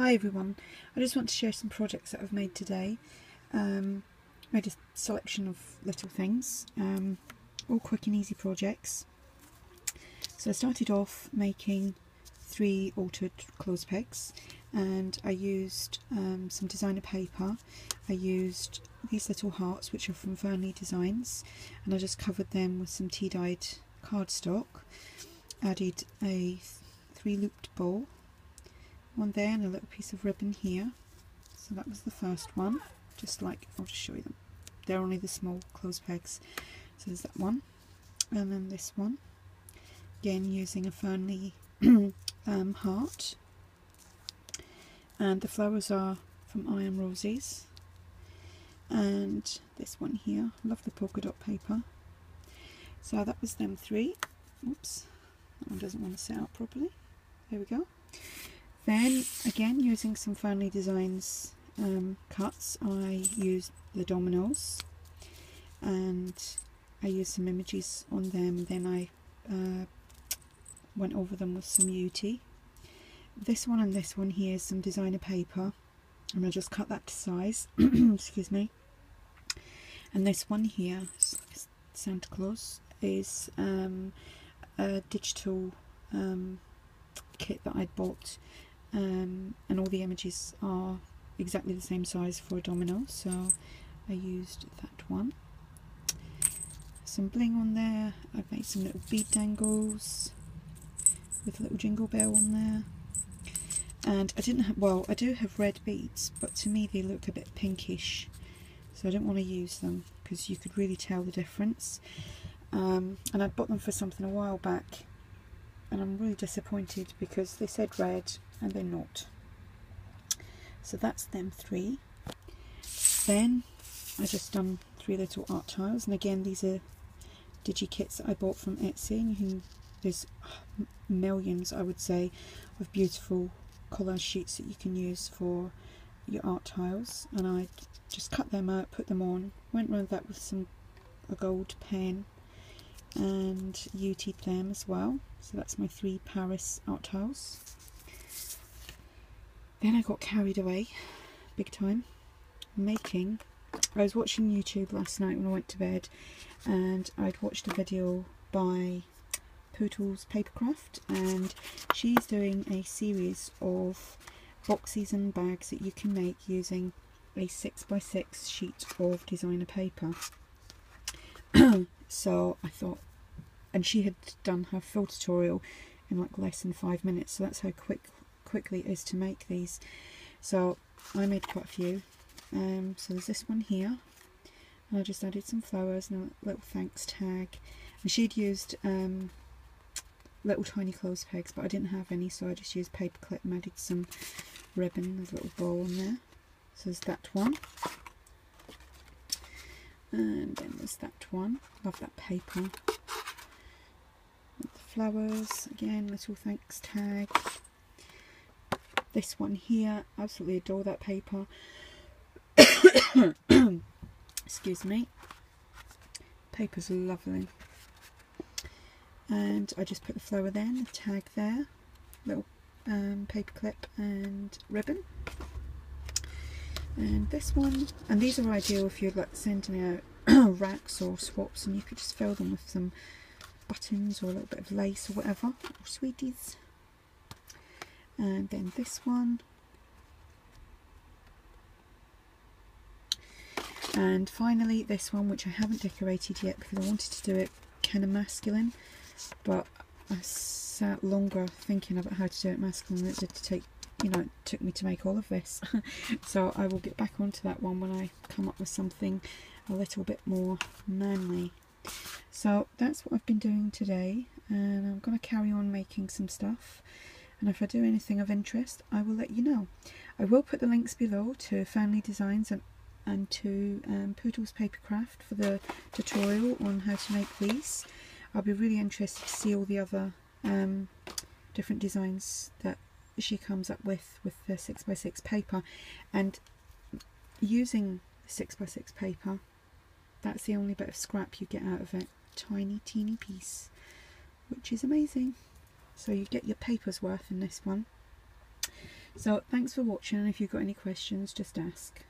Hi everyone, I just want to share some projects that I've made today. Um, made a selection of little things, um, all quick and easy projects. So I started off making three altered clothes pegs and I used um, some designer paper. I used these little hearts which are from Fernli Designs and I just covered them with some tea dyed cardstock. Added a three looped bow one there and a little piece of ribbon here. So that was the first one. Just like I'll just show you them. They're only the small clothes pegs. So there's that one and then this one. Again using a Fernli um, heart. And the flowers are from Iron Roses. And this one here. Love the polka dot paper. So that was them three. Oops. That one doesn't want to set out properly. There we go then again using some Fernli Designs um, cuts I used the dominoes and I used some images on them then I uh, went over them with some UTEE. This one and this one here is some designer paper and I just cut that to size excuse me and this one here Santa Claus is um, a digital um, kit that I'd bought um, and all the images are exactly the same size for a domino so I used that one. Some bling on there. I've made some little bead dangles with a little jingle bell on there. And I didn't have well I do have red beads but to me they look a bit pinkish so I don't want to use them because you could really tell the difference. Um, and I bought them for something a while back and I'm really disappointed because they said red and they're not. So that's them three. Then I just done three little art tiles. And again these are digi kits that I bought from Etsy. And you can there's millions I would say of beautiful collage sheets that you can use for your art tiles. And I just cut them out, put them on, went around that with some a gold pen and UTEE them as well. So that's my three Paris art. Then I got carried away, big time, making. I was watching YouTube last night when I went to bed and I'd watched a video by Pootles Papercraft and she's doing a series of boxes and bags that you can make using a 6x6 sheet of designer paper. so I thought, and she had done her full tutorial in like less than five minutes, so that's how quick quickly it is to make these. So I made quite a few. Um, so there's this one here, and I just added some flowers and a little thanks tag. And she'd used um, little tiny clothes pegs, but I didn't have any, so I just used paper clip and added some ribbon. There's a little bow on there. So there's that one. And then there's that one. Love that paper. The flowers, again, little thanks tag. This one here, absolutely adore that paper. Excuse me. Paper's lovely. And I just put the flower there, the tag there, little um, paper clip and ribbon and this one and these are ideal if you're like sending out racks or swaps and you could just fill them with some buttons or a little bit of lace or whatever or sweeties. And then this one. And finally this one which I haven't decorated yet because I wanted to do it kind of masculine but I sat longer thinking about how to do it masculine than it did to take you know, it took me to make all of this. so I will get back onto that one when I come up with something a little bit more manly. So that's what I've been doing today and I'm going to carry on making some stuff and if I do anything of interest I will let you know. I will put the links below to Fernli Designs and, and to um, Pootles Papercraft for the tutorial on how to make these. I'll be really interested to see all the other um, different designs that she comes up with with the 6x6 paper. And using 6x6 paper that's the only bit of scrap you get out of it. Tiny teeny piece which is amazing. So you get your paper's worth in this one. So thanks for watching and if you've got any questions just ask.